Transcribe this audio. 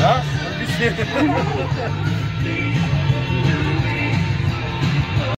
Ja?